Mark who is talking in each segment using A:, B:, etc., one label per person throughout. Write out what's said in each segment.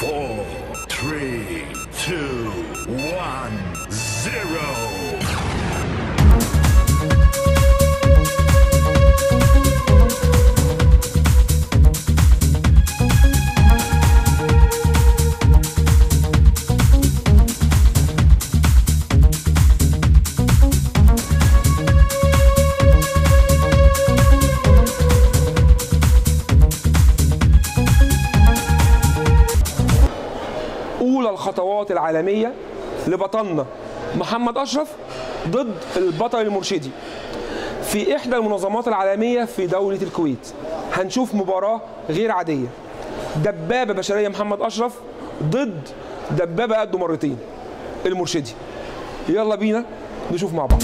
A: four, three, two, one, zero.
B: العالميه لبطلنا. محمد أشرف ضد البطل المرشدي. في إحدى المنظمات العالمية في دولة الكويت. هنشوف مباراة غير عادية. دبابة بشرية محمد أشرف ضد دبابة قده مرتين. المرشدي. يلا بينا نشوف مع بعض.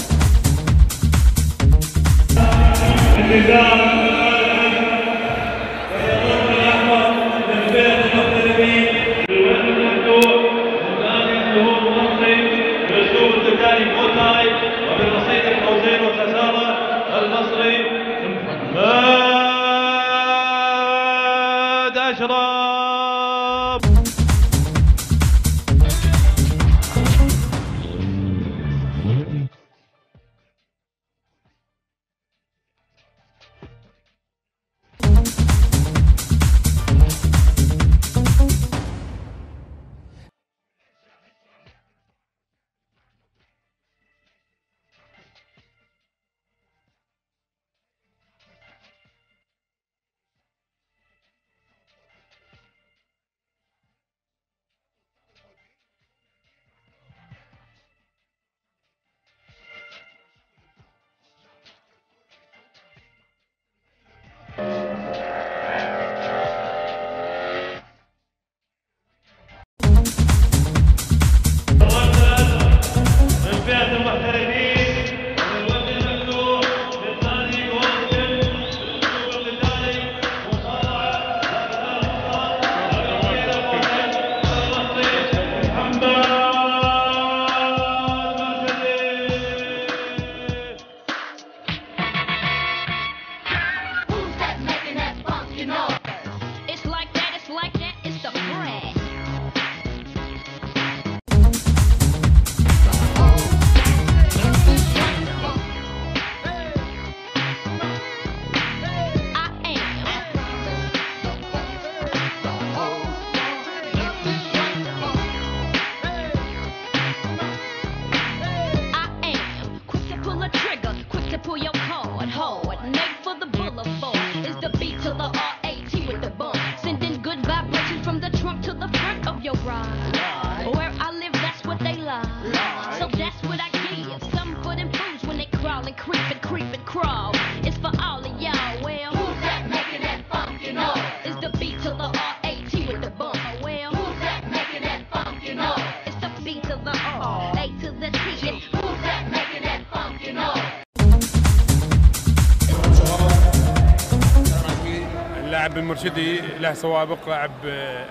C: اللاعب المرشدي له سوابق لاعب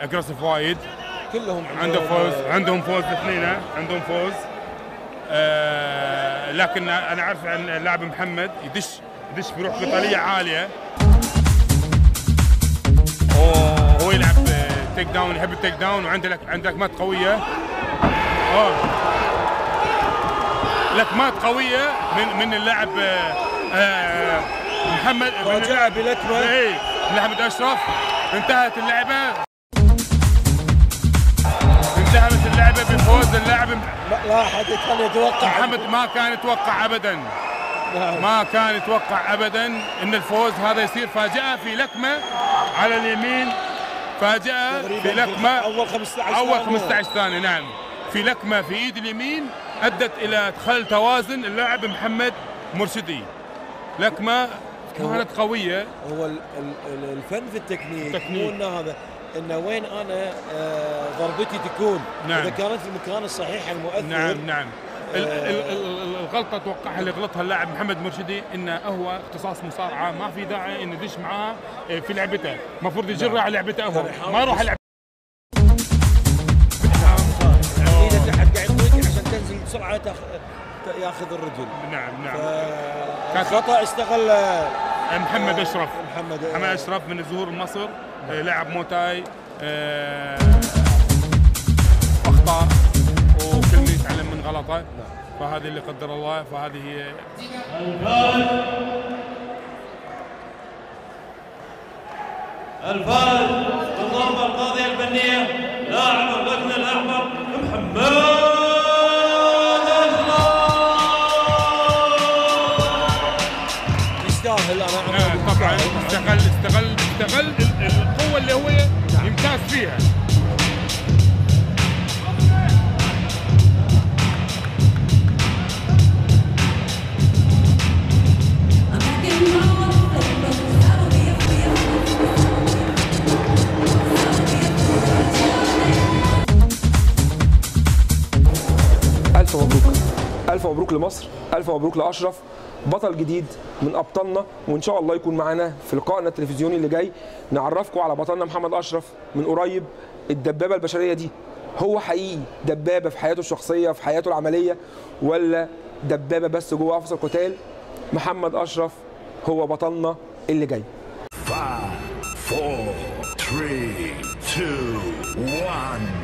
C: aggressive وايد. كلهم عنده فوز عندهم فوز الاثنين عندهم فوز. آه لكن أنا أعرف عن اللاعب محمد يدش يدش بروح قتاليه عالية. هو يلعب takedown يحب ال takedown وعنده لك عنده لكمات قوية. آه لكمات قوية من من اللاعب آه آه محمد
D: رجع بلكمة.
C: اي محمد أشرف انتهت اللعبة. انتهت اللعبة بفوز اللاعب
D: لا حد كان يتوقع.
C: محمد ما كان يتوقع ابدا. ما كان يتوقع ابدا إن الفوز هذا يصير. فاجاه في لكمة على اليمين. فاجاه في لكمة
D: أول 15
C: أول
D: ثانية.
C: 15 ثانية نعم. في لكمة في إيد اليمين أدت إلى إدخال توازن اللاعب محمد مرشدي. لكمة كانت قوية.
D: هو ال- ال- ال- الفن في التكنيك
C: التكنيك.
D: مو هذا إنه وين أنا آه، ضربتي تكون.
C: نعم.
D: إذا كانت في المكان الصحيح المؤثر
C: نعم نعم. ال- الغلطة اتوقعها اللي غلطها اللاعب محمد مرشدي إنه هو اختصاص مصارعة ما في داعي إنه يدش معاه في لعبته. المفروض يجرها على لعبته هو. ما يروح
D: عشان تنزل بسرعة تاخ- ياخذ الرجل
C: نعم. نعم.
D: ف- خطا استغل
C: محمد أشرف.
D: محمد
C: محمد أشرف من الزهور مصر آه، لاعب موتاي آه، أخطاء وكل يتعلم من غلطة. فهذه اللي قدر الله فهذه هي.
E: الفارس بالضربة القاضية الفنية لاعب
C: فيها
F: ألف مبروك. ألف مبروك لمصر. ألف مبروك لأشرف. بطل جديد من أبطالنا وإن شاء الله يكون معانا في لقائنا التلفزيوني اللي جاي. نعرفكم على بطلنا محمد أشرف من قريب. الدبابة البشرية دي هو حقيقي دبابة في حياته الشخصية في حياته العملية ولا دبابة بس جوه قفص القتال؟ محمد أشرف هو بطلنا اللي جاي.
A: Five, four, three, two, one.